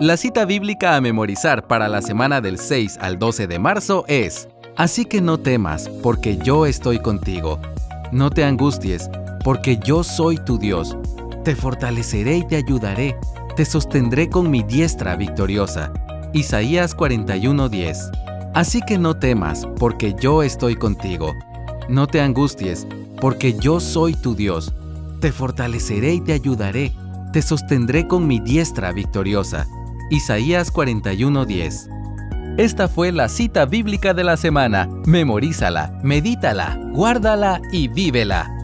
La cita bíblica a memorizar para la semana del 6 al 12 de marzo es, Así que no temas, porque yo estoy contigo. No te angusties, porque yo soy tu Dios. Te fortaleceré y te ayudaré. Te sostendré con mi diestra victoriosa. Isaías 41:10. Así que no temas, porque yo estoy contigo. No te angusties, porque yo soy tu Dios. Te fortaleceré y te ayudaré. Te sostendré con mi diestra victoriosa. Isaías 41:10. Esta fue la cita bíblica de la semana. Memorízala, medítala, guárdala y vívela.